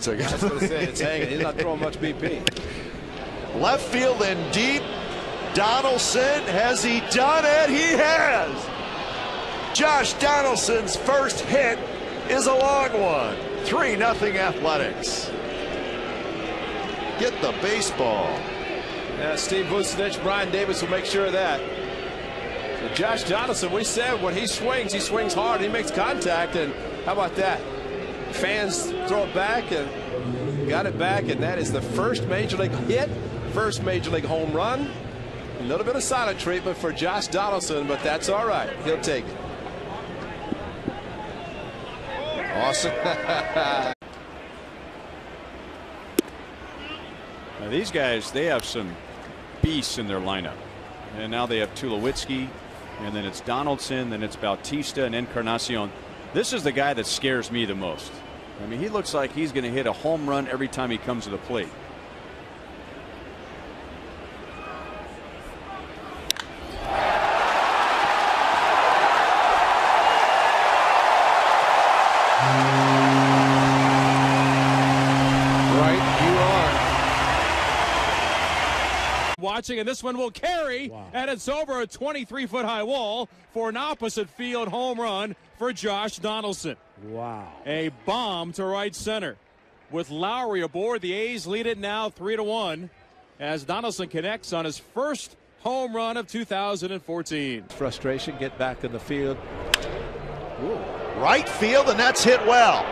So I I was going to say, it's hanging. He's not throwing much BP. Left field and deep. Donaldson, has he done it? He has. Josh Donaldson's first hit is a long one. 3 nothing Athletics. Get the baseball. Yeah, Steve Vucinich, Brian Davis will make sure of that. So Josh Donaldson, we said when he swings, he swings hard, he makes contact, and how about that? Fans throw it back and got it back, and that is the first major league hit, first major league home run. A little bit of silent treatment for Josh Donaldson, but that's all right. He'll take it. Awesome. Now, these guys, they have some beasts in their lineup. And now they have Tulowitzki, and then it's Donaldson, then it's Bautista and Encarnacion. This is the guy that scares me the most. I mean, he looks like he's going to hit a home run every time he comes to the plate. Watching, and this one will carry, and it's over a 23 foot high wall for an opposite field home run for Josh Donaldson. Wow. A bomb to right center. With Lowrie aboard, the A's lead it now 3 to 1 as Donaldson connects on his first home run of 2014. Frustration, get back in the field. Right field, and that's hit well.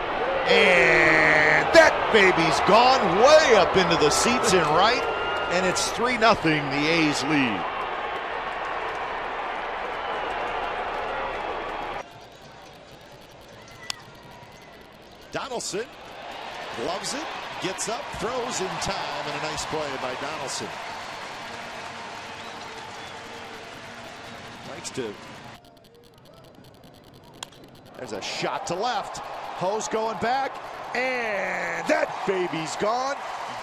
And that baby's gone way up into the seats in right, and it's 3 nothing. the A's lead. Donaldson gloves it, gets up, throws in time, and a nice play by Donaldson. Likes to there's a shot to left. Hose going back, and that baby's gone.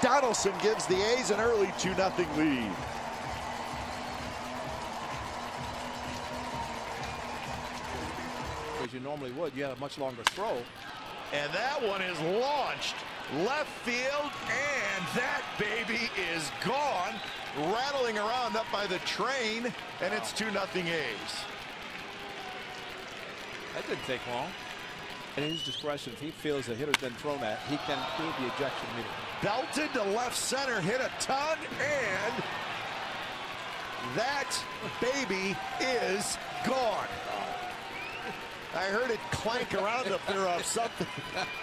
Donaldson gives the A's an early 2 0 lead. As you normally would, you had a much longer throw. And that one is launched left field, and that baby is gone. Rattling around up by the train, and it's 2 0 A's. That didn't take long. In his discretion, if he feels the hitter's been thrown at, he can do the ejection meter. belted to left center, hit a ton, and that baby is gone. I heard it clank around up there off something.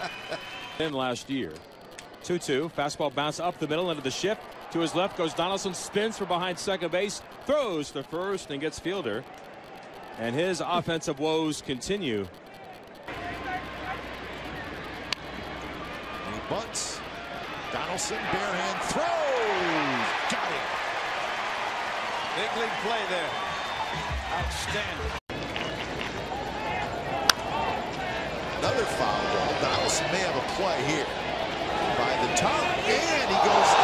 In last year. 2 2. Fastball bounce up the middle into the shift. To his left goes Donaldson, spins from behind second base, throws to first, and gets Fielder. And his offensive woes continue. Bunts. Donaldson, bare hand throws. Got him. Big league play there. Outstanding. Another foul ball. Donaldson may have a play here. By the top, and he goes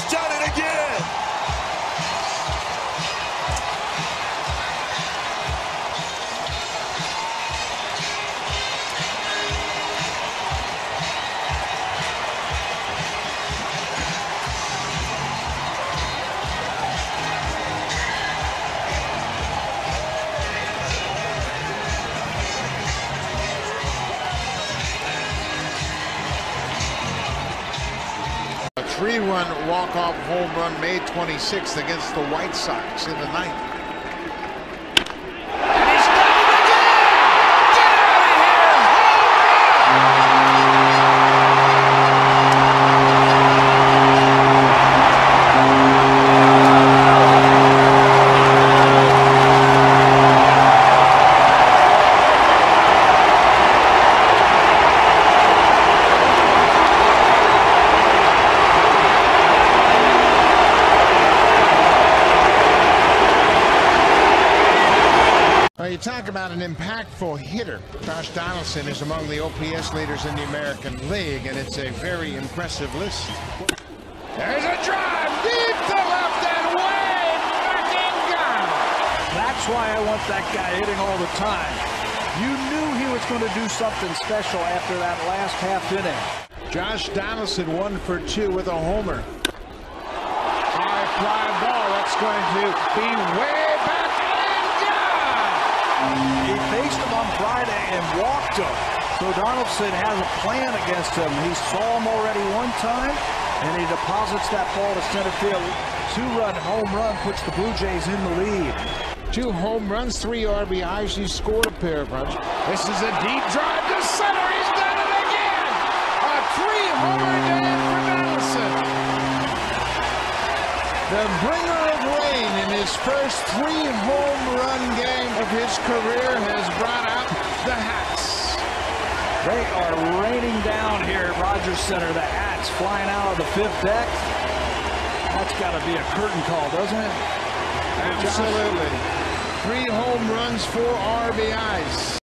Has done it again. Three-run walk-off home run May 26th against the White Sox in the ninth. About an impactful hitter, Josh Donaldson is among the OPS leaders in the American League, and it's a very impressive list. There's a drive deep to left and way back and gone. That's why I want that guy hitting all the time. You knew he was going to do something special after that last half inning. Josh Donaldson one for two with a homer. High fly ball. That's going to be way faced him on Friday and walked him. So Donaldson has a plan against him. He saw him already one time, and he deposits that ball to center field. Two-run home run puts the Blue Jays in the lead. Two home runs, three RBIs. He scored a pair of runs. This is a deep drive to center. He's done it again. A three-homer day for Donaldson. The bringer rain in his first three home run game of his career has brought out the hats. They are raining down here at Rogers Center. The hats flying out of the fifth deck. That's got to be a curtain call, doesn't it? Absolutely. Three home runs, four RBIs.